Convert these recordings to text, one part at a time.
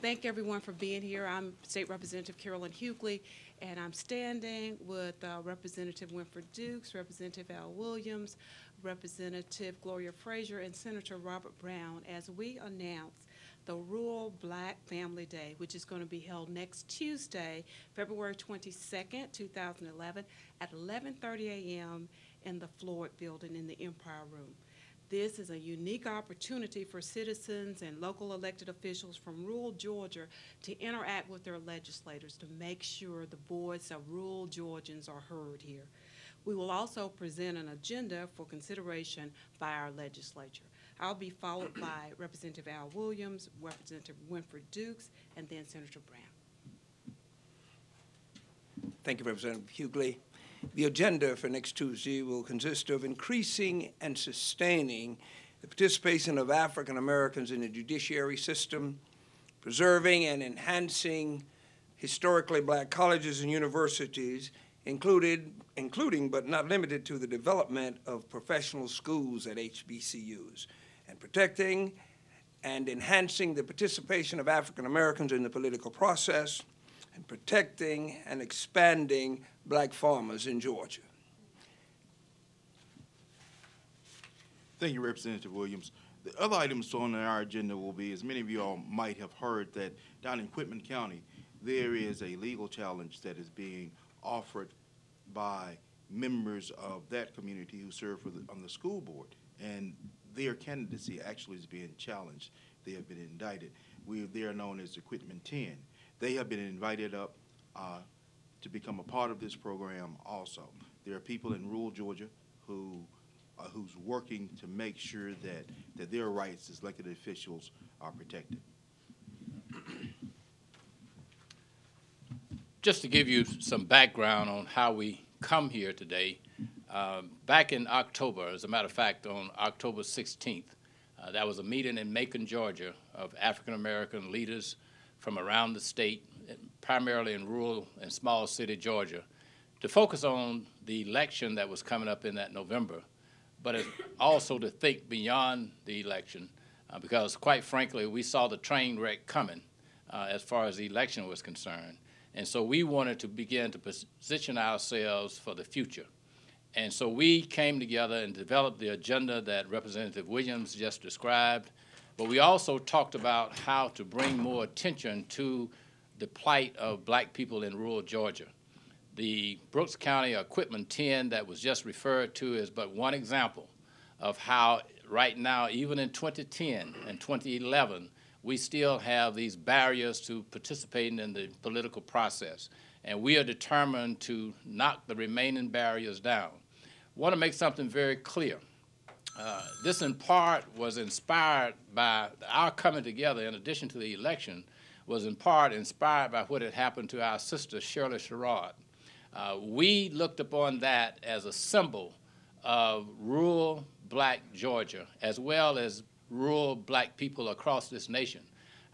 thank everyone for being here. I'm State Representative Carolyn Hugley, and I'm standing with uh, Representative Winfred Dukes, Representative Al Williams, Representative Gloria Frazier, and Senator Robert Brown as we announce the Rural Black Family Day, which is going to be held next Tuesday, February 22nd, 2011, at 11:30 a.m. in the Floyd Building in the Empire Room. This is a unique opportunity for citizens and local elected officials from rural Georgia to interact with their legislators to make sure the voice of rural Georgians are heard here. We will also present an agenda for consideration by our legislature. I'll be followed by Representative Al Williams, Representative Winfred Dukes, and then Senator Brown. Thank you, Representative Hugley. The agenda for next Tuesday will consist of increasing and sustaining the participation of African Americans in the judiciary system, preserving and enhancing historically black colleges and universities, included, including but not limited to the development of professional schools at HBCUs, and protecting and enhancing the participation of African Americans in the political process, and protecting and expanding black farmers in Georgia. Thank you, Representative Williams. The other items on our agenda will be, as many of you all might have heard, that down in Quitman County, there is a legal challenge that is being offered by members of that community who serve the, on the school board. And their candidacy actually is being challenged. They have been indicted. We, they are known as the Quitman 10. They have been invited up uh, to become a part of this program also. There are people in rural Georgia who, uh, who's working to make sure that, that their rights as elected officials are protected. Just to give you some background on how we come here today, um, back in October, as a matter of fact, on October 16th, uh, there was a meeting in Macon, Georgia, of African American leaders from around the state, primarily in rural and small city Georgia, to focus on the election that was coming up in that November, but also to think beyond the election, uh, because quite frankly, we saw the train wreck coming uh, as far as the election was concerned. And so we wanted to begin to position ourselves for the future. And so we came together and developed the agenda that Representative Williams just described, but we also talked about how to bring more attention to the plight of black people in rural Georgia. The Brooks County Quitman 10 that was just referred to is but one example of how right now, even in 2010 and 2011, we still have these barriers to participating in the political process. And we are determined to knock the remaining barriers down. I want to make something very clear. Uh, this, in part, was inspired by our coming together, in addition to the election, was in part inspired by what had happened to our sister, Shirley Sherrod. Uh, we looked upon that as a symbol of rural black Georgia, as well as rural black people across this nation.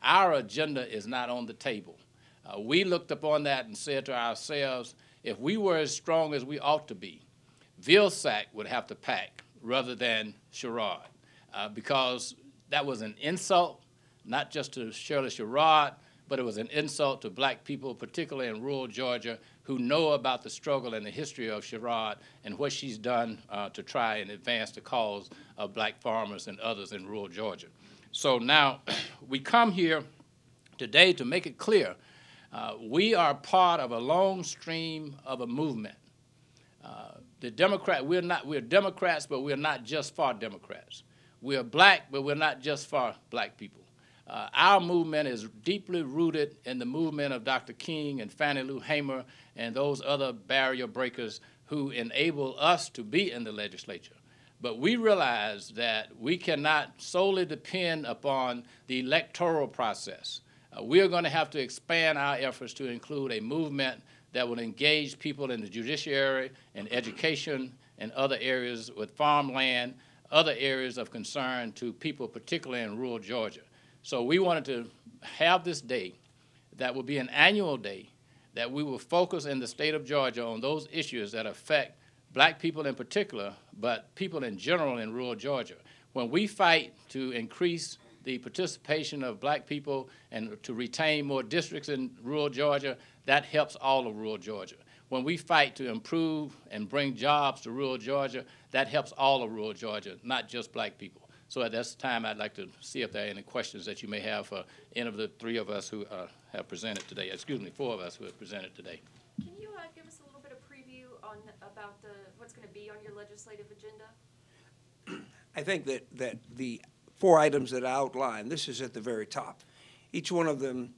Our agenda is not on the table. Uh, we looked upon that and said to ourselves, if we were as strong as we ought to be, Vilsack would have to pack rather than Sherrod, uh, because that was an insult, not just to Shirley Sherrod, but it was an insult to black people, particularly in rural Georgia, who know about the struggle and the history of Sherrod and what she's done uh, to try and advance the cause of black farmers and others in rural Georgia. So now we come here today to make it clear uh, we are part of a long stream of a movement. Uh, the Democrat, we're not, we're Democrats, but we're not just for Democrats. We're black, but we're not just for black people. Uh, our movement is deeply rooted in the movement of Dr. King and Fannie Lou Hamer and those other barrier breakers who enable us to be in the legislature. But we realize that we cannot solely depend upon the electoral process. Uh, we are going to have to expand our efforts to include a movement that will engage people in the judiciary and education and other areas with farmland, other areas of concern to people, particularly in rural Georgia. So we wanted to have this day that will be an annual day that we will focus in the state of Georgia on those issues that affect black people in particular, but people in general in rural Georgia. When we fight to increase the participation of black people and to retain more districts in rural Georgia, that helps all of rural Georgia. When we fight to improve and bring jobs to rural Georgia, that helps all of rural Georgia, not just black people. So at this time, I'd like to see if there are any questions that you may have for any of the three of us who uh, have presented today, excuse me, four of us who have presented today. Can you uh, give us a little bit of preview on, about the, what's going to be on your legislative agenda? I think that, that the four items that I outlined, this is at the very top. Each one of them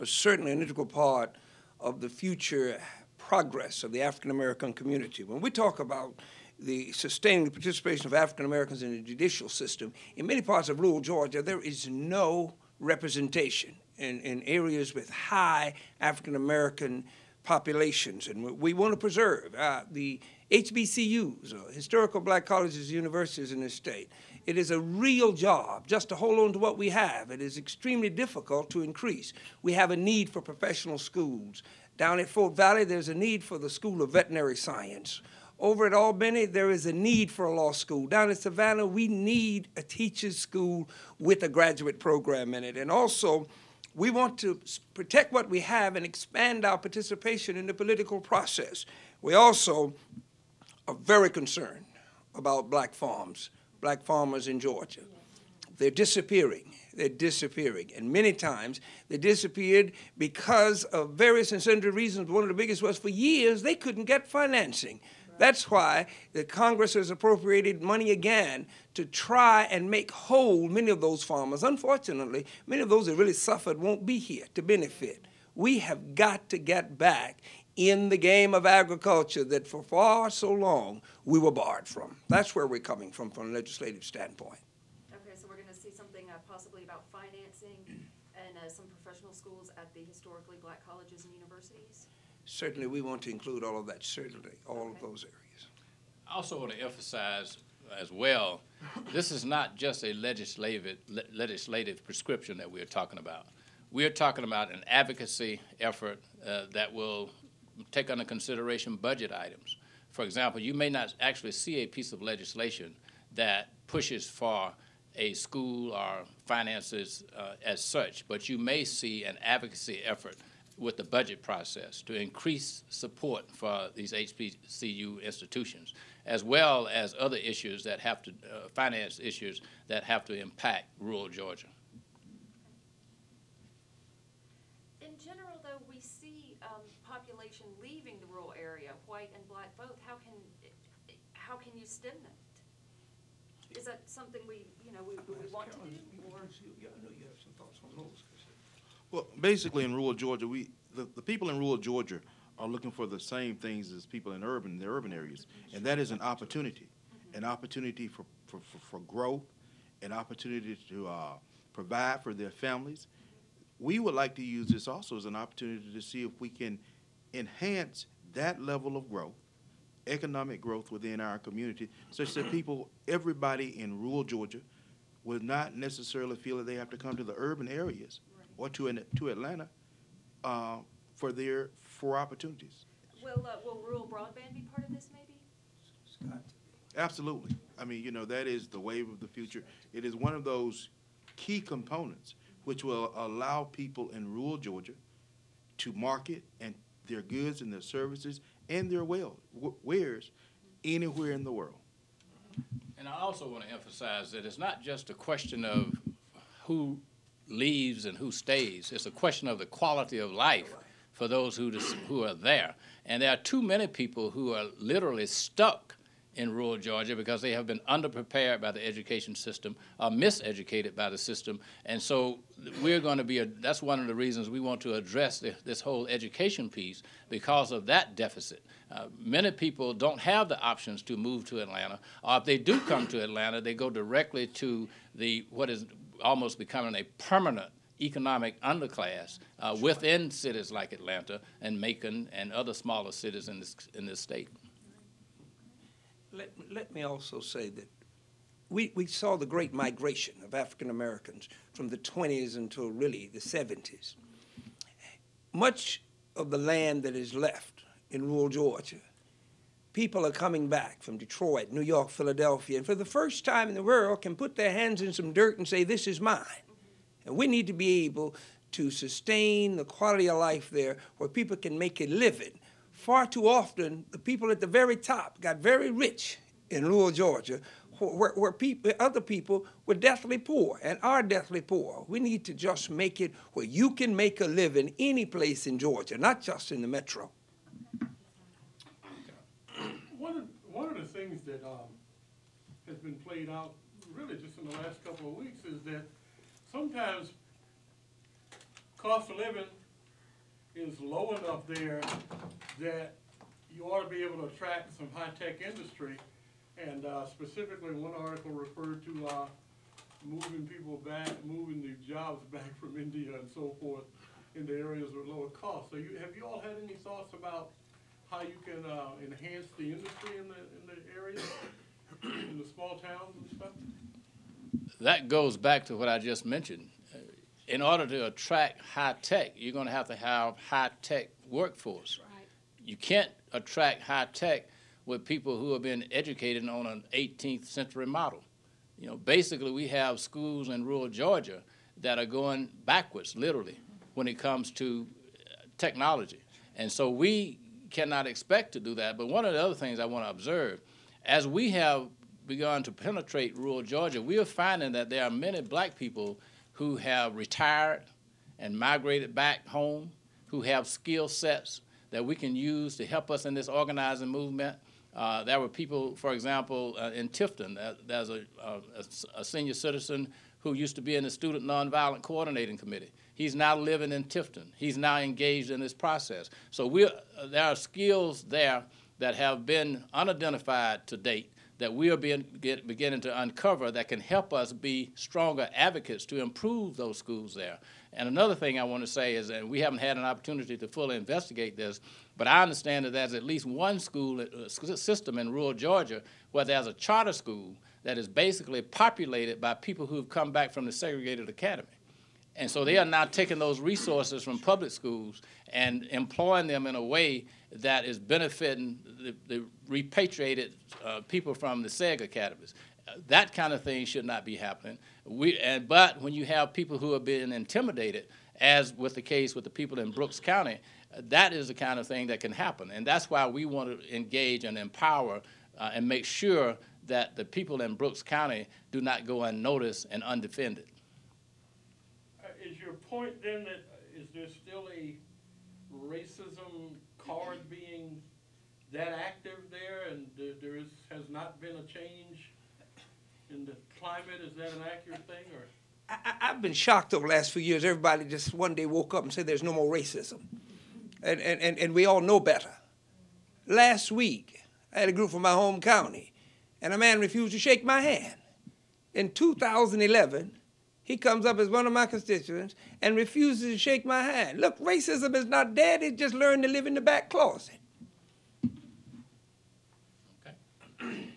is certainly an integral part of the future progress of the African American community. When we talk about the sustaining the participation of African Americans in the judicial system, in many parts of rural Georgia, there is no representation in, in areas with high African American populations, and we, want to preserve uh, the HBCUs, uh, historical black colleges, and universities in this state. It is a real job just to hold on to what we have. It is extremely difficult to increase. We have a need for professional schools. Down at Fort Valley, there's a need for the School of Veterinary Science. Over at Albany, there is a need for a law school. Down in Savannah, we need a teacher's school with a graduate program in it. And also, we want to protect what we have and expand our participation in the political process. We also are very concerned about black farms, black farmers in Georgia. They're disappearing. They're disappearing. And many times they disappeared because of various and sundry reasons. One of the biggest was for years they couldn't get financing. That's why the Congress has appropriated money again to try and make whole many of those farmers. Unfortunately, many of those that really suffered won't be here to benefit. We have got to get back in the game of agriculture that for far so long we were barred from. That's where we're coming from from a legislative standpoint. Okay, so we're going to see something uh, possibly about financing and uh, some professional schools at the historically black colleges and universities? Certainly, we want to include all of that, certainly, all of those areas. I also want to emphasize as well, this is not just a legislative, le- legislative prescription that we're talking about. We're talking about an advocacy effort uh, that will take under consideration budget items. For example, you may not actually see a piece of legislation that pushes for a school or finances uh, as such, but you may see an advocacy effort with the budget process to increase support for these HBCU institutions, as well as other issues that have to, uh, finance issues that have to impact rural Georgia. In general, though, we see um, population leaving the rural area, white and black both. How can, how can you stem that? Is that something we, you know, we, we want to do? or- Yeah, I know you have some thoughts on those. Well, basically in rural Georgia, we, the, the people in rural Georgia are looking for the same things as people in urban, the urban areas. And that is an opportunity, an opportunity for, for, for, for growth, an opportunity to, uh, provide for their families. We would like to use this also as an opportunity to see if we can enhance that level of growth, economic growth within our community, such that people, everybody in rural Georgia would not necessarily feel that they have to come to the urban areas or to, an- to Atlanta uh, for their, for opportunities. Will, uh, will rural broadband be part of this maybe? Absolutely. I mean, you know, that is the wave of the future. It is one of those key components which will allow people in rural Georgia to market and their goods and their services and their well, w- wares anywhere in the world. And I also want to emphasize that it's not just a question of who leaves and who stays. It's a question of the quality of life for those who, who are there. And there are too many people who are literally stuck in rural Georgia because they have been underprepared by the education system or miseducated by the system. And so we're going to be, a, that's one of the reasons we want to address the, this whole education piece because of that deficit. Uh, many people don't have the options to move to Atlanta, or if they do come to Atlanta, they go directly to the what is almost becoming a permanent economic underclass uh, within cities like Atlanta and Macon and other smaller cities in this in this state. Let, let me also say that we, we saw the great migration of African Americans from the 20s until really the 70s. Much of the land that is left in rural Georgia, people are coming back from Detroit, New York, Philadelphia, and for the first time in the world can put their hands in some dirt and say, This is mine. And we need to be able to sustain the quality of life there where people can make a living. Far too often, the people at the very top got very rich in rural Georgia, where, where people, other people were deathly poor and are deathly poor. We need to just make it where you can make a living any place in Georgia, not just in the metro. One of, one of the things that, um, has been played out really just in the last couple of weeks is that sometimes cost of living is low enough there that you ought to be able to attract some high-tech industry. And, uh, specifically, one article referred to, uh, moving people back, moving the jobs back from India and so forth into areas with lower cost. So you, have you all had any thoughts about how you can, uh, enhance the industry in the, in the area, in the small towns and stuff? That goes back to what I just mentioned. Uh, In order to attract high tech, you're going to have to have high tech workforce. Right. You can't attract high tech with people who have been educated on an 18th century model. You know, basically, we have schools in rural Georgia that are going backwards, literally, when it comes to uh, technology. And so we cannot expect to do that. But one of the other things I want to observe, as we have begun to penetrate rural Georgia, we are finding that there are many black people who have retired and migrated back home, who have skill sets that we can use to help us in this organizing movement. Uh, there were people, for example, uh, in Tifton, uh, there's a, a, a senior citizen who used to be in the Student Nonviolent Coordinating Committee. He's now living in Tifton. He's now engaged in this process. So we there are skills there that have been unidentified to date that we are being, get, beginning to uncover that can help us be stronger advocates to improve those schools there. And another thing I want to say is that we haven't had an opportunity to fully investigate this, but I understand that there's at least one school uh, system in rural Georgia where there's a charter school that is basically populated by people who've come back from the segregated academy. And so they are now taking those resources from public schools and employing them in a way that is benefiting the, the repatriated uh, people from the SEG academies. That kind of thing should not be happening. We, and, but when you have people who are being intimidated, as with the case with the people in Brooks County, that is the kind of thing that can happen. And that's why we want to engage and empower uh, and make sure that the people in Brooks County do not go unnoticed and undefended. Uh, Is your point then that, uh, is there still a racism card being that active there and there- there is, has not been a change in the climate? Is that an accurate thing or? I, I've been shocked over the last few years. Everybody just one day woke up and said there's no more racism. And, and, and, and we all know better. Last week, I had a group from my home county, and a man refused to shake my hand. In 2011, he comes up as one of my constituents and refuses to shake my hand. Look, racism is not dead, it just learned to live in the back closet. Okay.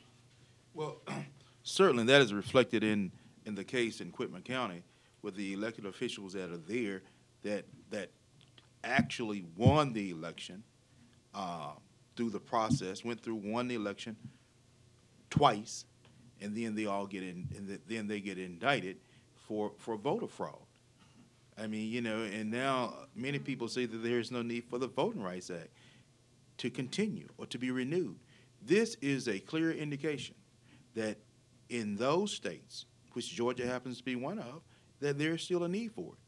Well, certainly that is reflected in, in the case in Quitman County with the elected officials that are there that, that actually won the election uh, through the process, went through, won the election twice, and then they all get in, and th- then they get indicted for, for voter fraud. I mean, you know, and now many people say that there is no need for the Voting Rights Act to continue or to be renewed. This is a clear indication that in those states, which Georgia happens to be one of, that there's still a need for it.